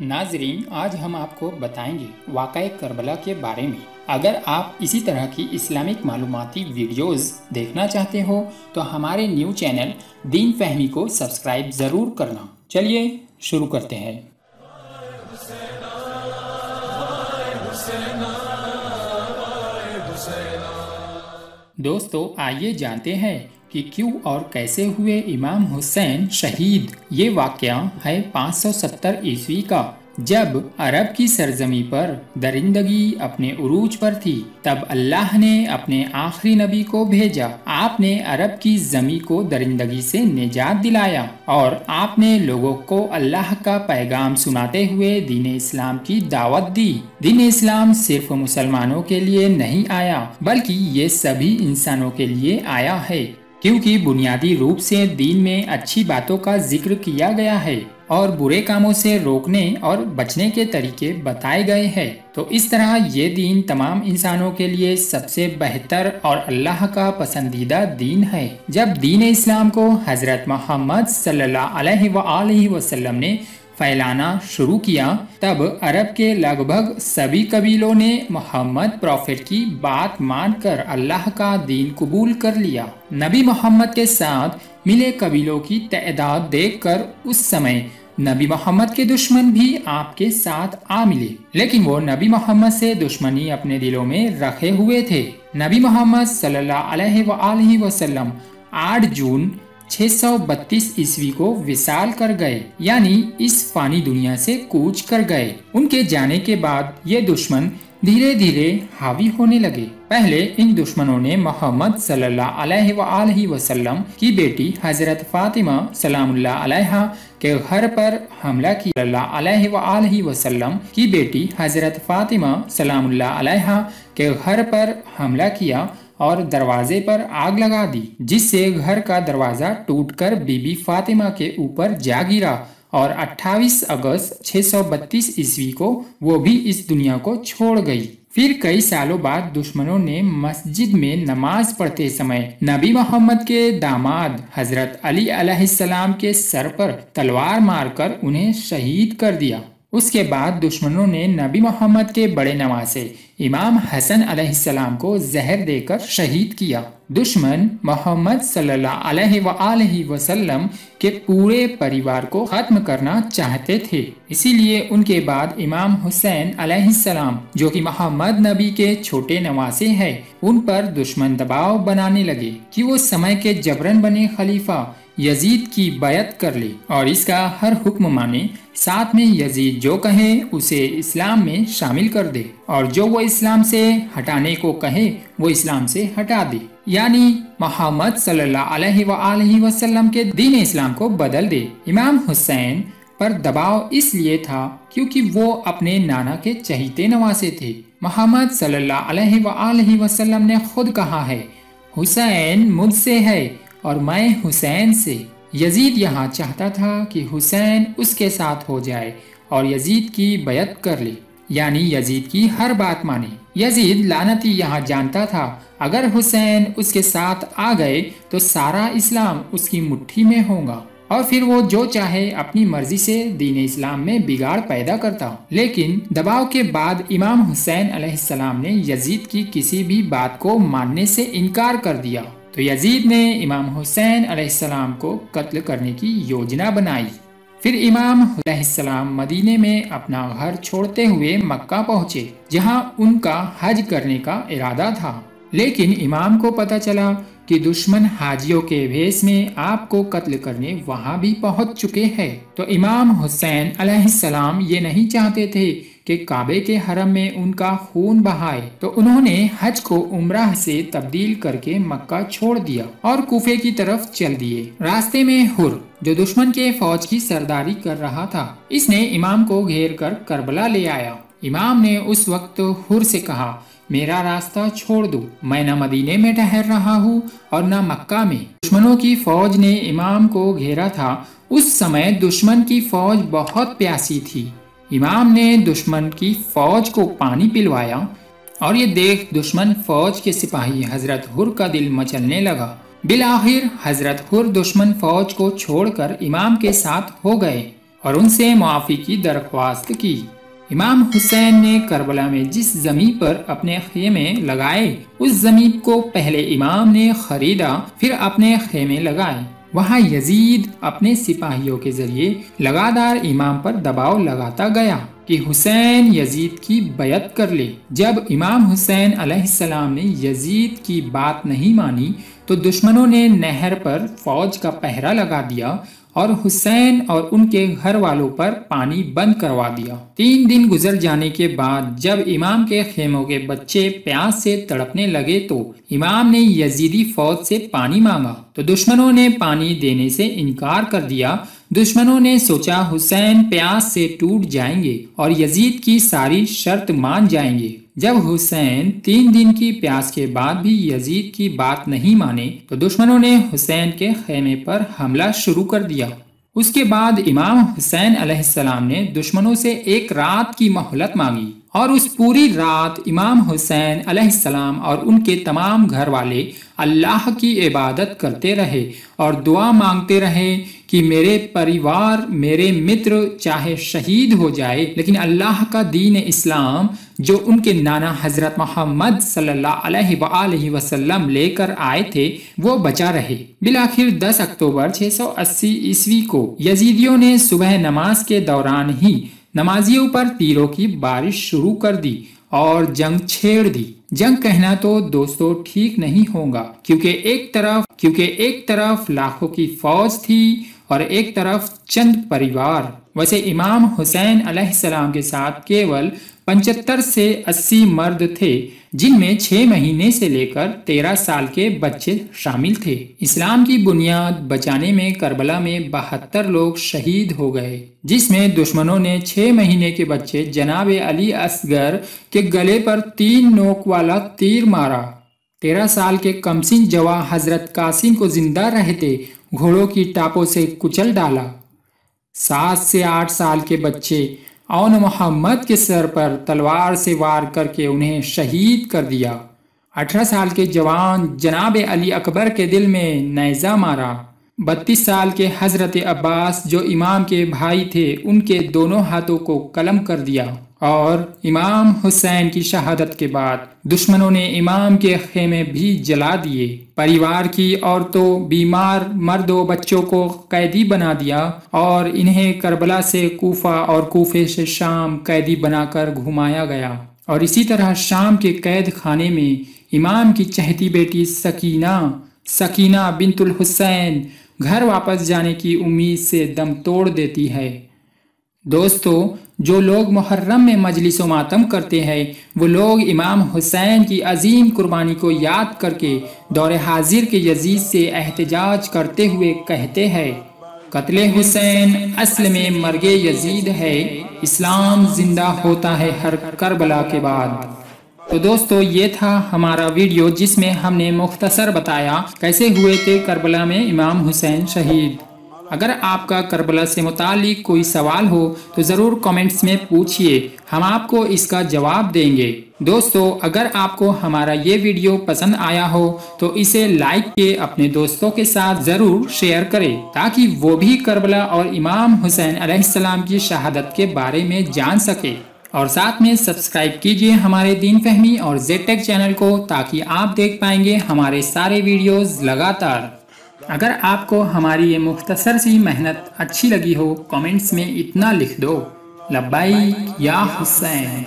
नाजरीन, आज हम आपको बताएँगे वाक़ करबला के बारे में। अगर आप इसी तरह की इस्लामिक मालूमती वीडियोस देखना चाहते हो तो हमारे न्यू चैनल दीन फहमी को सब्सक्राइब ज़रूर करना। चलिए शुरू करते हैं। दोस्तों, आइए जानते हैं कि क्यों और कैसे हुए इमाम हुसैन शहीद? ये वाक्य है 570 ईस्वी का। जब अरब की सरजमी पर दरिंदगी अपने उरूज पर थी, तब अल्लाह ने अपने आखिरी नबी को भेजा। आपने अरब की जमी को दरिंदगी से निजात दिलाया और आपने लोगों को अल्लाह का पैगाम सुनाते हुए दीन इस्लाम की दावत दी। दीन इस्लाम सिर्फ़ मुसलमानों के लिए नहीं आया, बल्कि ये सभी इंसानों के लिए आया है। क्योंकि बुनियादी रूप से दीन में अच्छी बातों का ज़िक्र किया गया है और बुरे कामों से रोकने और बचने के तरीके बताए गए हैं। तो इस तरह ये दीन तमाम इंसानों के लिए सबसे बेहतर और अल्लाह का पसंदीदा दीन है। जब दीन इस्लाम को हज़रत मोहम्मद सल्लल्लाहु अलैहि वसल्लम ने फैलाना शुरू किया, तब अरब के लगभग सभी कबीलों ने मोहम्मद प्रॉफिट की बात मानकर अल्लाह का दीन कबूल कर लिया। नबी मोहम्मद के साथ मिले कबीलों की तादाद देखकर उस समय नबी मोहम्मद के दुश्मन भी आपके साथ आ मिले। लेकिन वो नबी मोहम्मद से दुश्मनी अपने दिलों में रखे हुए थे। नबी मोहम्मद सल्लल्लाहु अलैहि वसल्लम 8 जून 632 ईस्वी को विशाल कर गए, यानी इस फानी दुनिया से कूच कर गए। उनके जाने के बाद ये दुश्मन धीरे धीरे हावी होने लगे। पहले इन दुश्मनों ने मोहम्मद वसल्लम की बेटी हज़रत फातिमा सलामुल्लाह के घर पर हमला किया। वसल्लम की बेटी हज़रत फातिमा सलामुल्लाह अलैहा के घर पर हमला किया। और दरवाजे पर आग लगा दी, जिससे घर का दरवाज़ा टूटकर बीबी फातिमा के ऊपर जा गिरा और 28 अगस्त 632 ईस्वी को वो भी इस दुनिया को छोड़ गई। फिर कई सालों बाद दुश्मनों ने मस्जिद में नमाज़ पढ़ते समय नबी मोहम्मद के दामाद हज़रत अली अलैहिस्सलाम के सर पर तलवार मारकर उन्हें शहीद कर दिया। उसके बाद दुश्मनों ने नबी मोहम्मद के बड़े नवासे इमाम हसन अलैहिस्सलाम को जहर देकर शहीद किया। दुश्मन मोहम्मद अलैहि वसल्लम के पूरे परिवार को खत्म करना चाहते थे। इसीलिए उनके बाद इमाम हुसैन अलैहिस्सलाम जो कि मोहम्मद नबी के छोटे नवासे हैं, उन पर दुश्मन दबाव बनाने लगे कि वो समय के जबरन बने खलीफा यजीद की बैत कर ले और इसका हर हुक्म माने, साथ में यजीद जो कहे, उसे इस्लाम में शामिल कर दे और जो वो इस्लाम से हटाने को कहे, वो इस्लाम से हटा दे। यानी मोहम्मद वसल्लम के दीन इस्लाम को बदल दे। इमाम हुसैन पर दबाव इसलिए था क्योंकि वो अपने नाना के चहीते नवासे थे। मोहम्मद सल्लल्लाहु अलैहि वसल्लम ने खुद कहा है, हुसैन मुझसे है और मैं हुसैन से यजीद यहाँ चाहता था कि हुसैन उसके साथ हो जाए और यजीद की बैत कर ले। यानी यजीद की हर बात माने। यजीद लानती यहाँ जानता था, अगर हुसैन उसके साथ आ गए तो सारा इस्लाम उसकी मुट्ठी में होगा और फिर वो जो चाहे अपनी मर्ज़ी से दीन इस्लाम में बिगाड़ पैदा करता। लेकिन दबाव के बाद इमाम हुसैन अलैहिस्सलाम ने यजीद की किसी भी बात को मानने से इनकार कर दिया। तो यजीद ने इमाम हुसैन अलैहिस्सलाम को कत्ल करने की योजना बनाई। फिर इमाम अलैहिस्सलाम मदीने में अपना घर छोड़ते हुए मक्का पहुँचे, जहाँ उनका हज करने का इरादा था। लेकिन इमाम को पता चला कि दुश्मन हाजियों के भेस में आपको कत्ल करने वहाँ भी पहुँच चुके हैं। तो इमाम हुसैन अलैहिस्सलाम ये नहीं चाहते थे कि काबे के हरम में उनका खून बहाए तो उन्होंने हज को उम्र से तब्दील करके मक्का छोड़ दिया और कुफे की तरफ़ चल दिए। रास्ते में हुर, जो दुश्मन के फौज की सरदारी कर रहा था, इसने इमाम को घेर कर करबला ले आया। इमाम ने उस वक्त हुर से कहा, मेरा रास्ता छोड़ दो, मैं न मदीने में ठहर रहा हूँ और न मक्का में। दुश्मनों की फौज ने इमाम को घेरा था। उस समय दुश्मन की फौज बहुत प्यासी थी। इमाम ने दुश्मन की फौज को पानी पिलवाया और ये देख दुश्मन फौज के सिपाही हज़रत हुर का दिल मचलने लगा। बिल आखिर हज़रत हुर दुश्मन फौज को छोड़कर इमाम के साथ हो गए और उनसे मुआफ़ी की दरख्वास्त की। इमाम हुसैन ने करबला में जिस ज़मीन पर अपने खेमे लगाए, उस ज़मीन को पहले इमाम ने खरीदा, फिर अपने खेमे लगाए। वहाँ यजीद अपने सिपाहियों के ज़रिए लगातार इमाम पर दबाव लगाता गया कि हुसैन यजीद की बैत कर ले। जब इमाम हुसैन अलैहिस्सलाम ने यजीद की बात नहीं मानी तो दुश्मनों ने नहर पर फौज का पहरा लगा दिया और हुसैन और उनके घर वालों पर पानी बंद करवा दिया। तीन दिन गुजर जाने के बाद जब इमाम के खेमों के बच्चे प्यास से तड़पने लगे तो इमाम ने यजीदी फौज से पानी मांगा। तो दुश्मनों ने पानी देने से इनकार कर दिया। दुश्मनों ने सोचा, हुसैन, प्यास से टूट जाएँगे और यजीद की सारी शर्त मान जाएँगे। जब हुसैन तीन दिन की प्यास के बाद भी यजीद की बात नहीं माने तो दुश्मनों ने हुसैन के खेमे पर हमला शुरू कर दिया। उसके बाद इमाम हुसैन अलैहिस्सलाम ने दुश्मनों से एक रात की मोहलत मांगी और उस पूरी रात इमाम हुसैन अलैहिस्सलाम और उनके तमाम घर वाले अल्लाह की इबादत करते रहे और दुआ मांगते रहे कि मेरे परिवार, मेरे मित्र चाहे शहीद हो जाए, लेकिन अल्लाह का दीन इस्लाम, जो उनके नाना हज़रत मोहम्मद सल्लल्लाहु वसल्लम लेकर आए थे, वो बचा रहे। बिलाखिर 10 अक्टूबर 680 ईस्वी को यजीदियों ने सुबह नमाज़ के दौरान ही नमाजियों पर तीरों की बारिश शुरू कर दी और जंग छेड़ दी। जंग कहना तो दोस्तों ठीक नहीं होगा, क्योंकि एक तरफ़, क्योंकि एक तरफ़ लाखों की फौज थी और एक तरफ़ चंद परिवार, वैसे इमाम हुसैन अलैहिस्सलाम के साथ केवल पचहत्तर से 80 मर्द थे, जिनमें छह महीने से लेकर तेरह साल के बच्चे शामिल थे। इस्लाम की बुनियाद बचाने में करबला में बहत्तर लोग शहीद हो गए, जिसमें दुश्मनों ने छह महीने के बच्चे जनाब अली असगर के गले पर तीन नोक वाला तीर मारा। तेरह साल के कमसिन जवा हज़रत कासिम को ज़िंदा रहते घोड़ों की टापों से कुचल डाला। सात से आठ साल के बच्चे औन मोहम्मद के सर पर तलवार से वार करके उन्हें शहीद कर दिया। अठारह साल के जवान जनाब अली अकबर के दिल में नैजा मारा। बत्तीस साल के हज़रत अब्बास जो इमाम के भाई थे, उनके दोनों हाथों को कलम कर दिया। और इमाम हुसैन की शहादत के बाद दुश्मनों ने इमाम के खेमे भी जला दिए। परिवार की औरतों, बीमार मर्दों बच्चों को कैदी बना दिया और इन्हें करबला से कोफा और कोफे से शाम कैदी बनाकर घुमाया गया। और इसी तरह शाम के कैद खाने में इमाम की चहती बेटी सकीना सकीना बिनतुल हुसैन घर वापस जाने की उम्मीद से दम तोड़ देती है। दोस्तों जो लोग मुहर्रम में मजलिस मातम करते हैं, वो लोग इमाम हुसैन की अजीम कुर्बानी को याद करके दौरे हाजिर के यजीज से एहतजाज करते हुए कहते हैं, कत्ल हुसैन असल में मरगे यजीद है, इस्लाम ज़िंदा होता है हर करबला के बाद। तो दोस्तों, ये था हमारा वीडियो जिसमें हमने मुख्तसर बताया कैसे हुए थे करबला में इमाम हुसैन शहीद। अगर आपका करबला से मुतालिक कोई सवाल हो तो ज़रूर कमेंट्स में पूछिए। हम आपको इसका जवाब देंगे। दोस्तों, अगर आपको हमारा ये वीडियो पसंद आया हो तो इसे लाइक के अपने दोस्तों के साथ ज़रूर शेयर करें, ताकि वो भी करबला और इमाम हुसैन अलैहिस्सलाम की शहादत के बारे में जान सके। और साथ में सब्सक्राइब कीजिए हमारे दीन फहमी और जेड टेक चैनल को, ताकि आप देख पाएँगे हमारे सारे वीडियोस लगातार। अगर आपको हमारी ये मुख्तसर सी मेहनत अच्छी लगी हो, कमेंट्स में इतना लिख दो। लबाई या हुसैन।